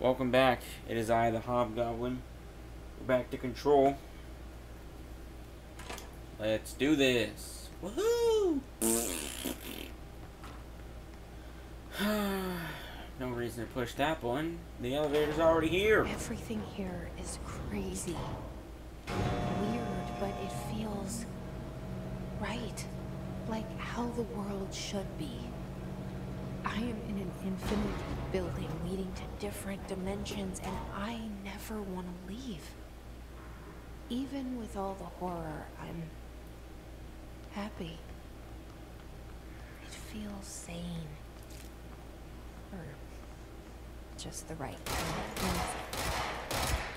Welcome back. It is I, the Hobgoblin. We're back to control. Let's do this. Woohoo! no reason to push that one. The elevator's already here. Everything here is crazy. Weird, but it feels right. Like how the world should be. I am in an infinite building leading to different dimensions, and I never want to leave. Even with all the horror, I'm happy. It feels sane. Or just the right kind of.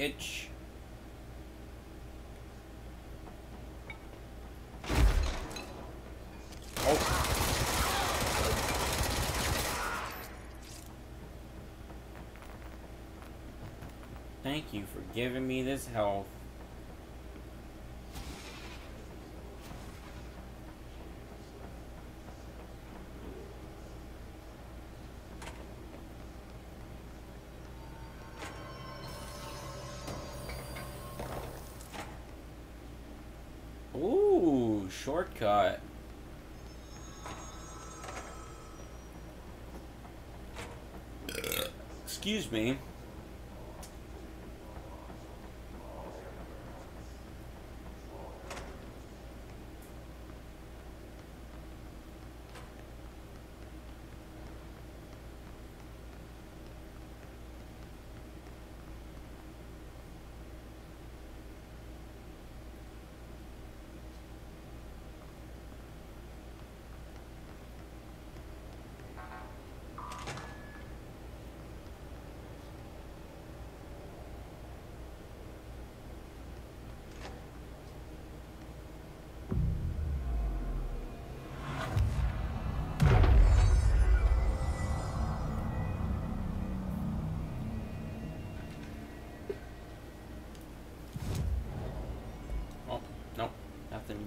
Bitch. Oh. Thank you for giving me this health. Me.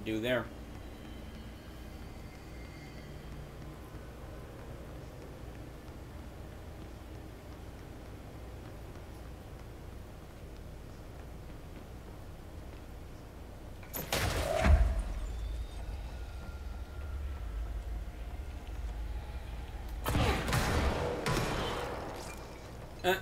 Do there. Uh.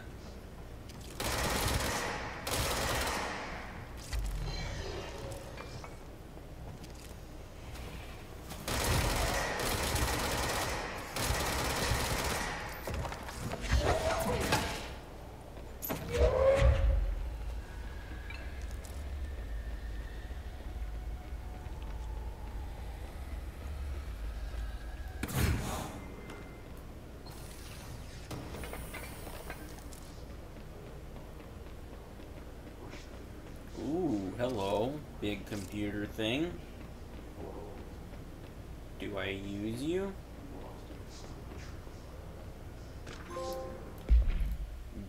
Ooh, hello, big computer thing. Do I use you?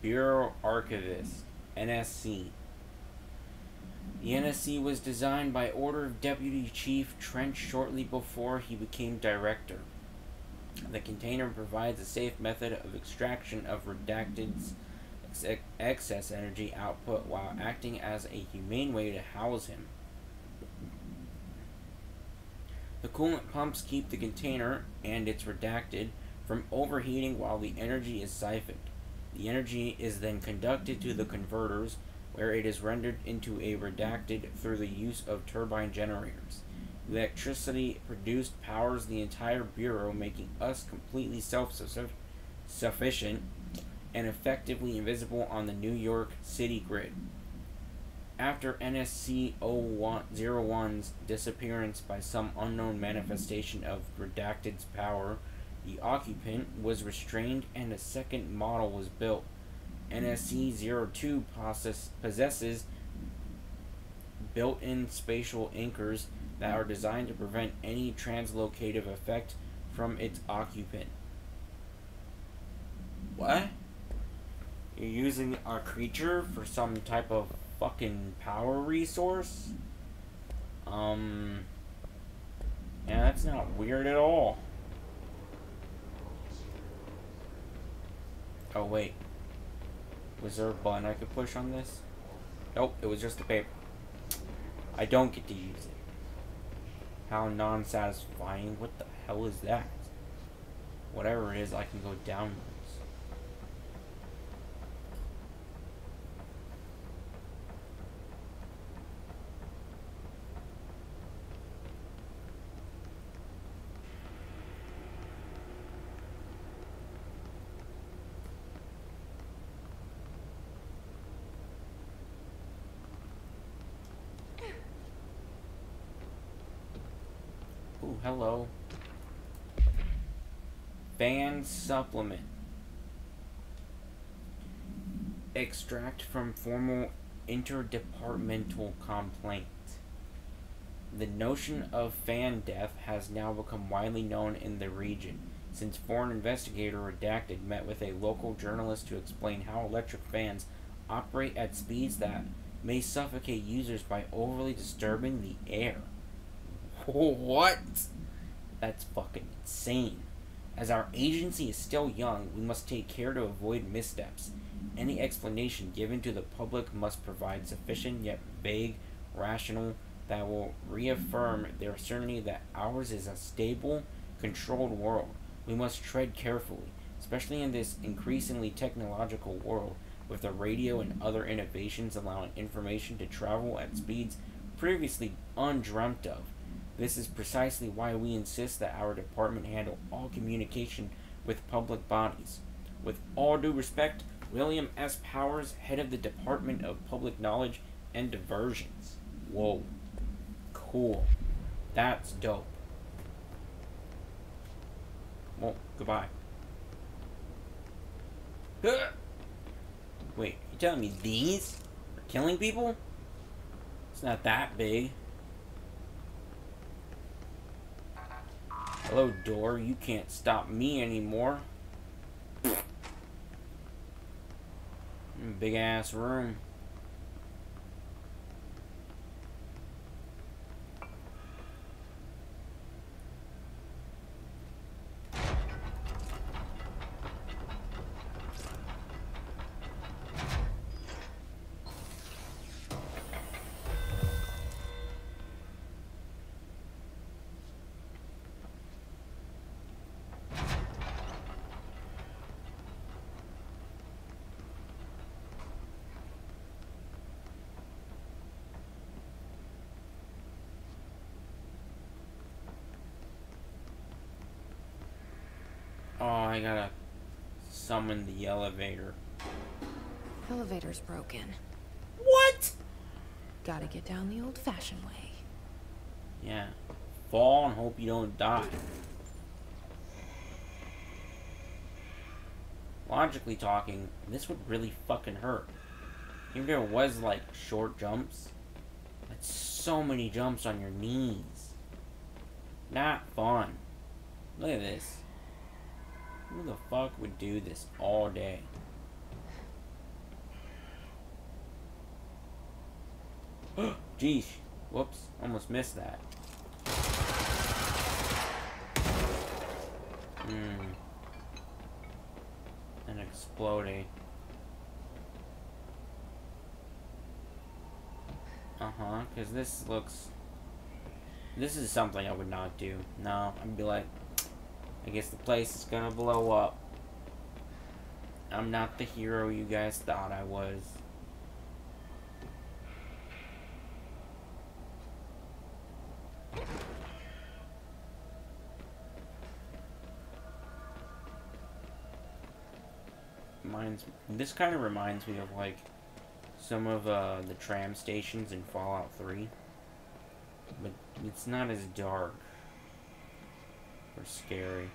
Bureau Archivist, NSC. The NSC was designed by order of Deputy Chief Trench shortly before he became director. The container provides a safe method of extraction of redacted's ex- excess energy output while acting as a humane way to house him. The coolant pumps keep the container and its redacted from overheating while the energy is siphoned. The energy is then conducted to the converters where it is rendered into a redacted through the use of turbine generators. The electricity produced powers the entire bureau, making us completely self sufficient and effectively invisible on the New York City grid. After NSC 01's disappearance by some unknown manifestation of Redacted's power, the occupant was restrained and a second model was built. NSC 02 possess- possesses built in spatial anchors that are designed to prevent any translocative effect from its occupant. What? You're using a creature for some type of fucking power resource. Um, yeah, that's not weird at all. Oh, wait. Was there a button I could push on this? Nope, it was just the paper. I don't get to use it. How non-satisfying. What the hell is that? Whatever it is, I can go downwards. Ooh, hello. Fan supplement. Extract from formal interdepartmental complaint. The notion of fan death has now become widely known in the region, since foreign investigator Redacted met with a local journalist to explain how electric fans operate at speeds that may suffocate users by overly disturbing the air. What? That's fucking insane. As our agency is still young, we must take care to avoid missteps. Any explanation given to the public must provide sufficient yet vague rational, that will reaffirm their certainty that ours is a stable, controlled world. We must tread carefully, especially in this increasingly technological world, with the radio and other innovations allowing information to travel at speeds previously undreamt of. This is precisely why we insist that our department handle all communication with public bodies. With all due respect, William S. Powers, head of the Department of Public Knowledge and Diversions. Whoa. Cool. That's dope. Well, goodbye. Wait, you telling me these are killing people? It's not that big. Hello, door. You can't stop me anymore. Big ass room. Oh, I gotta summon the elevator. Elevator's broken. What? Gotta get down the old fashioned way. Yeah. Fall and hope you don't die. Logically talking, this would really fucking hurt. Even if there was like short jumps, that's so many jumps on your knees. Not fun. Look at this. Who the fuck would do this all day? Geesh. Whoops. Almost missed that. Hmm. And exploding. Uh-huh, because this looks... This is something I would not do. No, I'd be like, I guess the place is gonna blow up. I'm not the hero you guys thought I was. This kind of reminds me of like some of uh, the tram stations in Fallout 3, but it's not as dark or scary.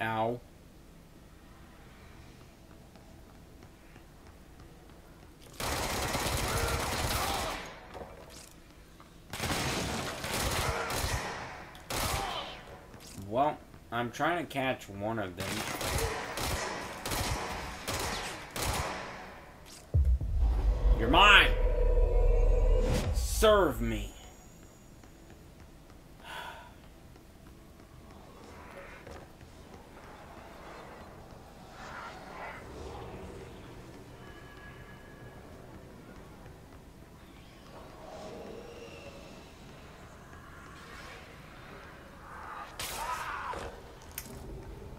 Ow. Well, I'm trying to catch one of them. You're mine! Serve me.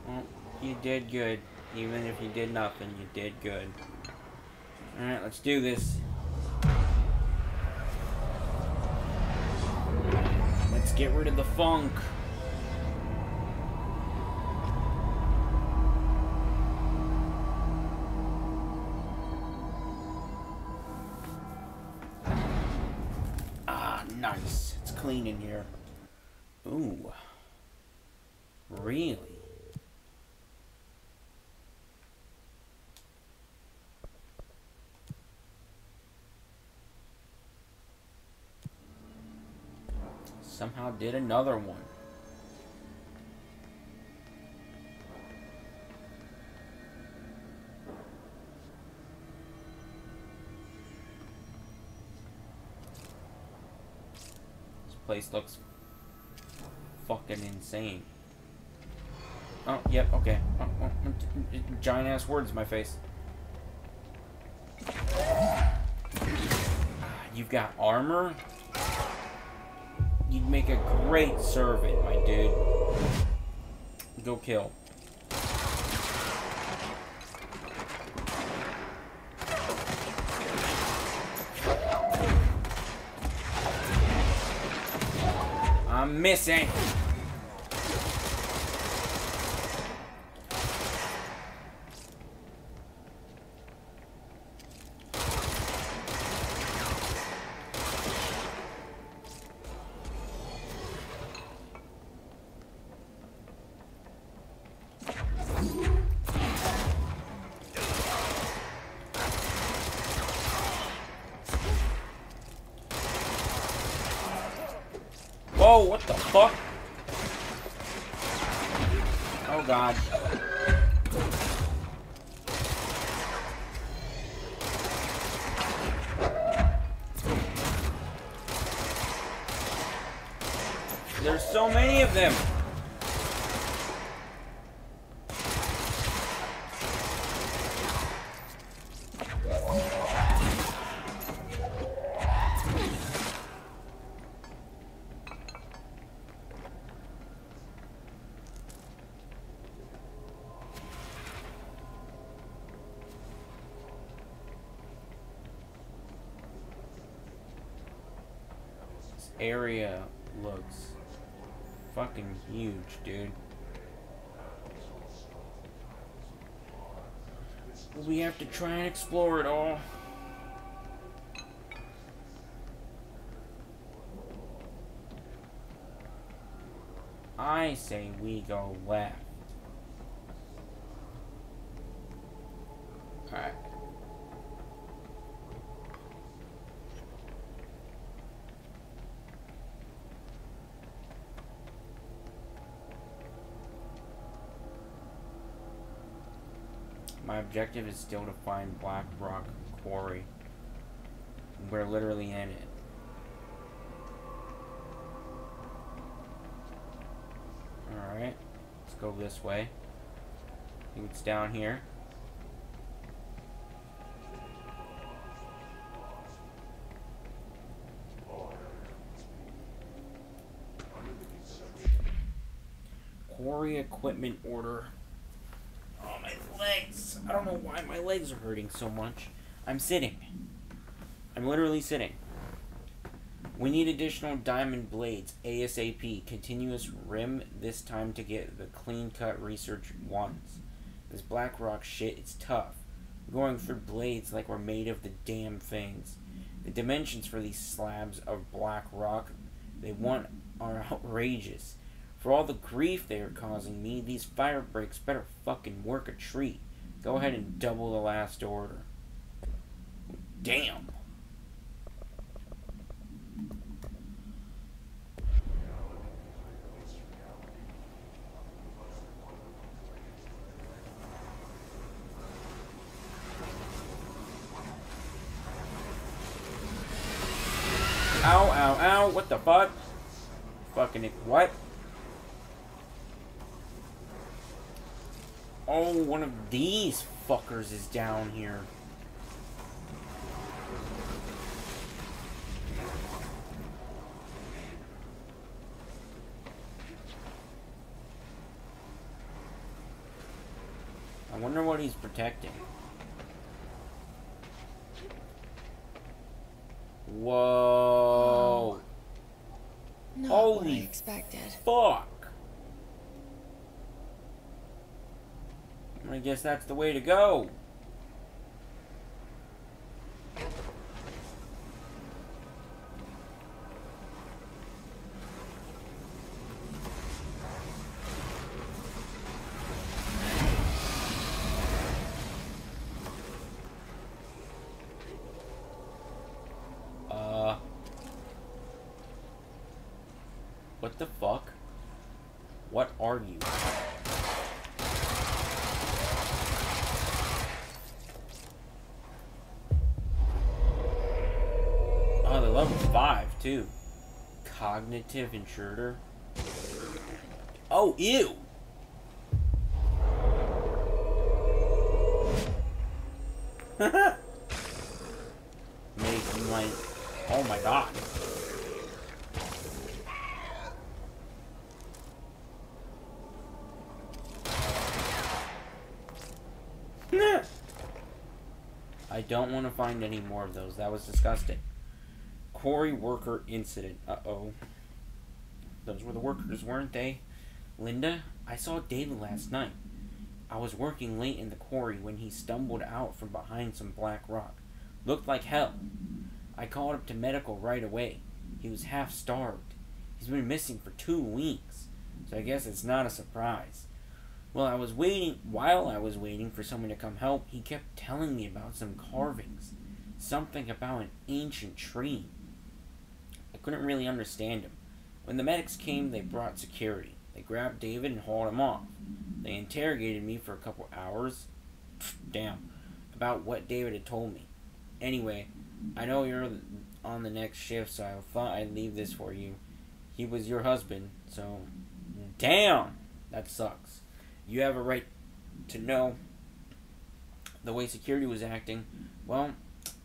Well, you did good. Even if you did nothing, you did good. Alright, let's do this. Let's get rid of the funk. Ah, nice. It's clean in here. Ooh. Really? Somehow did another one. This place looks fucking insane. Oh, yep, okay. Oh, oh, giant ass words in my face. Ah, You've got armor? You'd make a great servant, my dude. Go kill. I'm missing. Whoa, what the fuck? Oh god. There's so many of them. I say we go left. Alright. My objective is still to find Black Rock Quarry. We're literally in it. Go this way. I think it's down here. Quarry equipment order. Oh, my legs. I don't know why my legs are hurting so much. I'm sitting. I'm literally sitting. We need additional diamond blades ASAP. Continuous rim this time to get the clean cut research ones. This black rock shit is tough. We're going for blades like we're made of the damn things. The dimensions for these slabs of black rock they want are outrageous. For all the grief they are causing me, these fire breaks better fucking work a treat. Go ahead and double the last order. Damn. Ow, ow, ow, what the fuck? Fucking, what? Oh, one of these fuckers is down here. I wonder what he's protecting. Whoa. Not Wholly expected. Fuck. I guess that's the way to go. Uh. What the fuck? What are you? Oh, they're level 5, too. Cognitive intruder. Oh, ew! Making like... Oh my god. I don't want to find any more of those. That was disgusting. Quarry worker incident. Uh-oh. Those were the workers, weren't they? Linda, I saw David last night. I was working late in the quarry when he stumbled out from behind some black rock. Looked like hell. I called up to medical right away. He was half starved. He's been missing for two weeks, so I guess it's not a surprise. Well, I was waiting, while I was waiting for someone to come help, he kept telling me about some carvings. Something about an ancient tree. Couldn't really understand him. When the medics came, they brought security. They grabbed David and hauled him off. They interrogated me for a couple hours. Damn. About what David had told me. Anyway, I know you're on the next shift, so I thought I'd leave this for you. He was your husband, so. Damn! That sucks. You have a right to know the way security was acting. Well,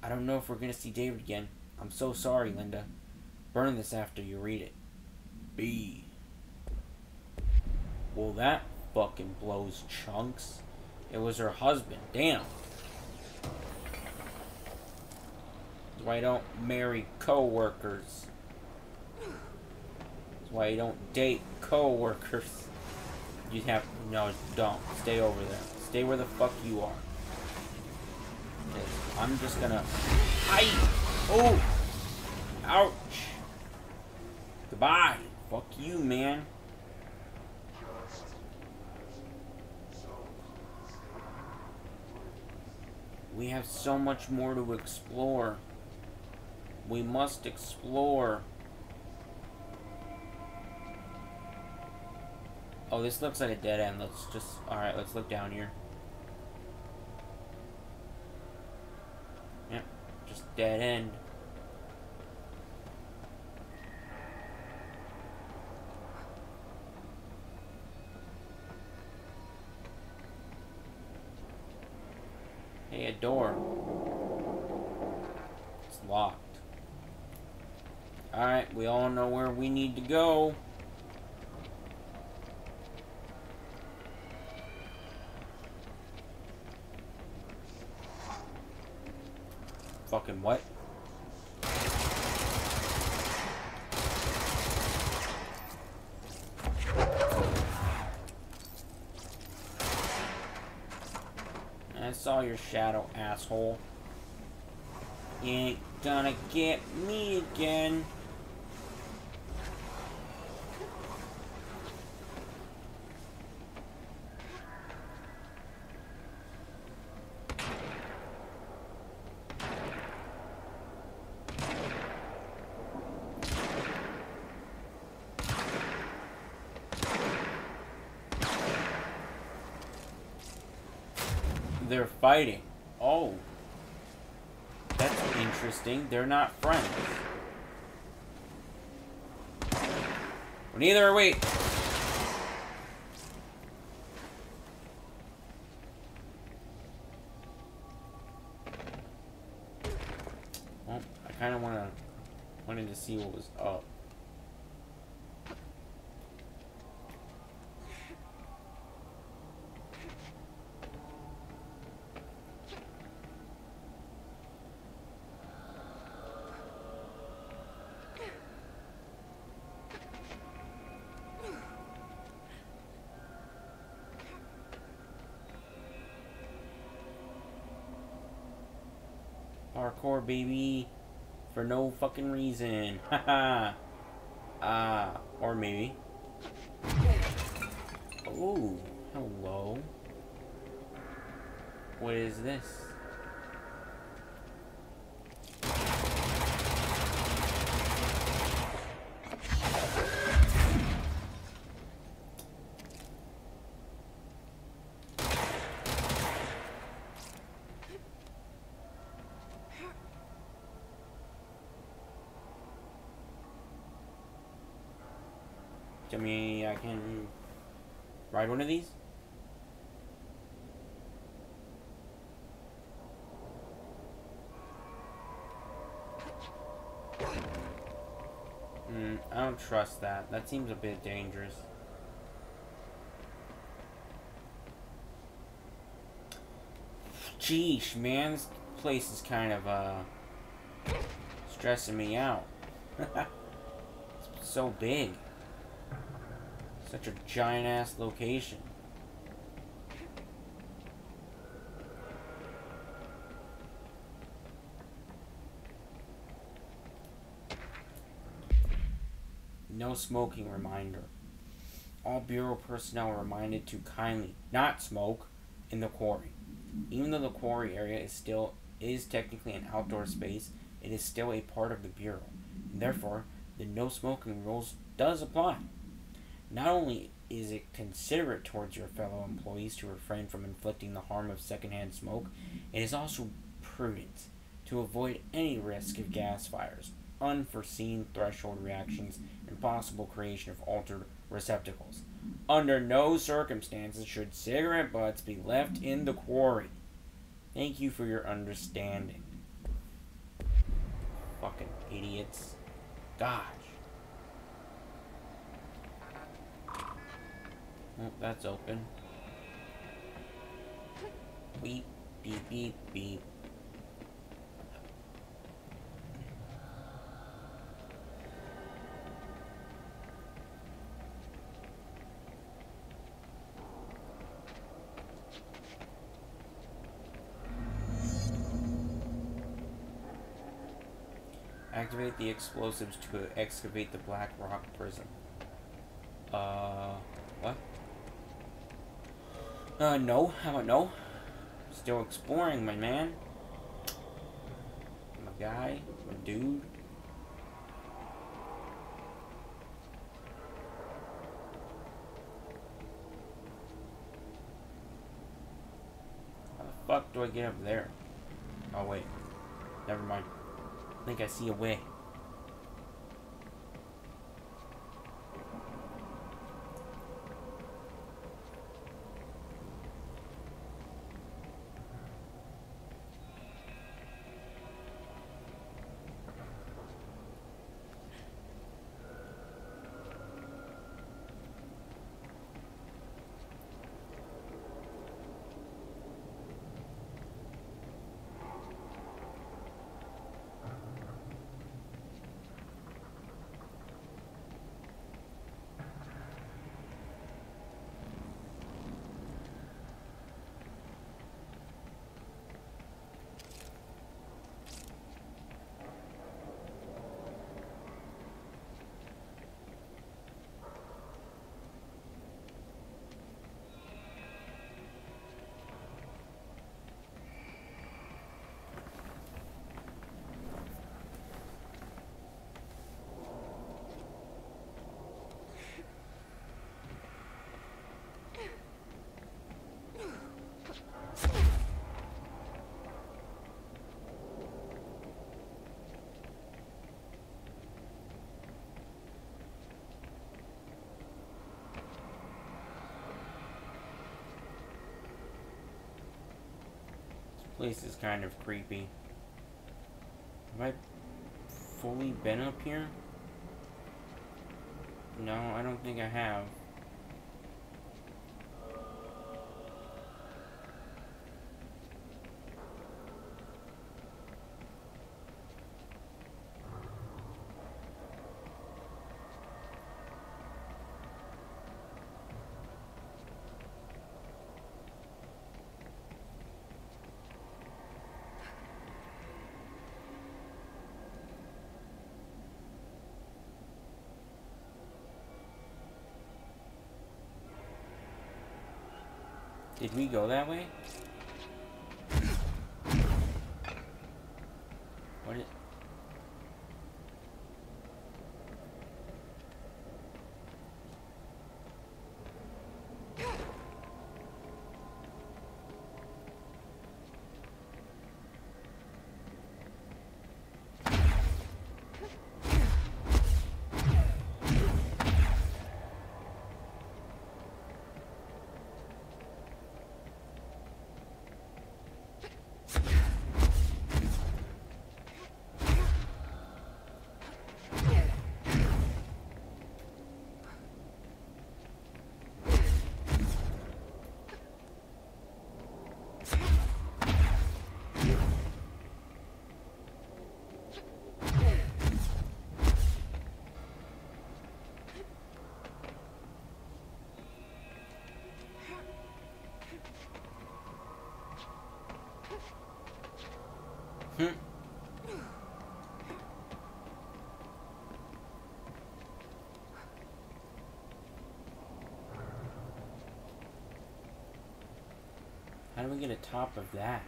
I don't know if we're gonna see David again. I'm so sorry, Linda. Burn this after you read it. B. Well, that fucking blows chunks. It was her husband. Damn. Why don't marry co-workers. Why you don't date co-workers. You have no, don't stay over there. Stay where the fuck you are. I'm just gonna. I. Oh. Ouch. Goodbye. Fuck you, man. We have so much more to explore. We must explore. Oh, this looks like a dead end. Let's just... Alright, let's look down here. Yep, just dead end. Hey, a door. It's locked. Alright, we all know where we need to go. Fucking what? I saw your shadow, asshole. You ain't gonna get me again. They're fighting. Oh. That's interesting. They're not friends. Neither are we. Baby. For no fucking reason. Haha. Ah. or maybe. Oh, hello. What is this? Tell me I can ride one of these? Hmm, I don't trust that. That seems a bit dangerous. Geesh, man, this place is kind of, uh, stressing me out. it's so big. Such a giant ass location. No smoking reminder. All Bureau personnel are reminded to kindly not smoke in the quarry. Even though the quarry area is still is technically an outdoor space, it is still a part of the Bureau. And therefore, the no smoking rules does apply. Not only is it considerate towards your fellow employees to refrain from inflicting the harm of secondhand smoke, it is also prudent to avoid any risk of gas fires, unforeseen threshold reactions, and possible creation of altered receptacles. Under no circumstances should cigarette butts be left in the quarry. Thank you for your understanding. Fucking idiots. Gosh. Oh, that's open. Beep, beep, beep, beep. Activate the explosives to excavate the Black Rock prism. Uh, what? Uh, no. How about no? Still exploring, my man. My guy. My dude. How the fuck do I get up there? Oh, wait. Never mind. I think I see a way. Place is kind of creepy. Have I fully been up here? No, I don't think I have. Did we go that way? How do we get a top of that?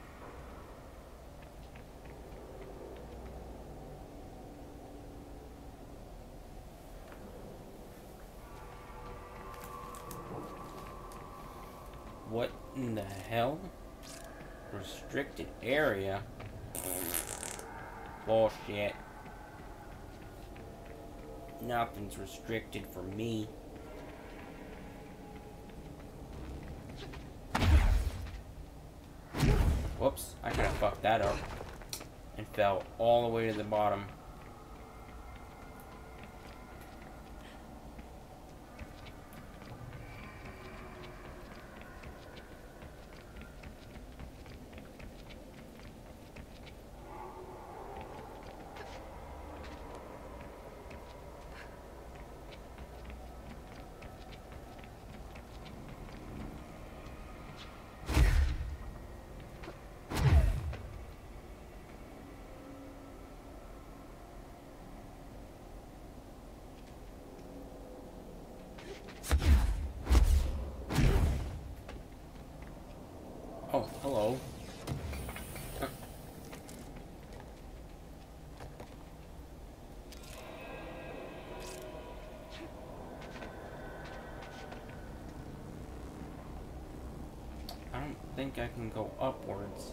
What in the hell? Restricted area? Bullshit. Nothing's restricted for me. Whoops, I kinda fucked that up. And fell all the way to the bottom. Hello. I don't think I can go upwards.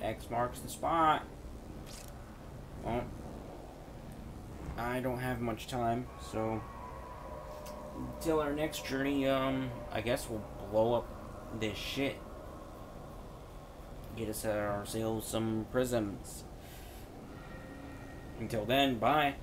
X marks the spot. Well, I don't have much time, so until our next journey, um, I guess we'll blow up this shit. Get us ourselves some prisms. Until then, bye.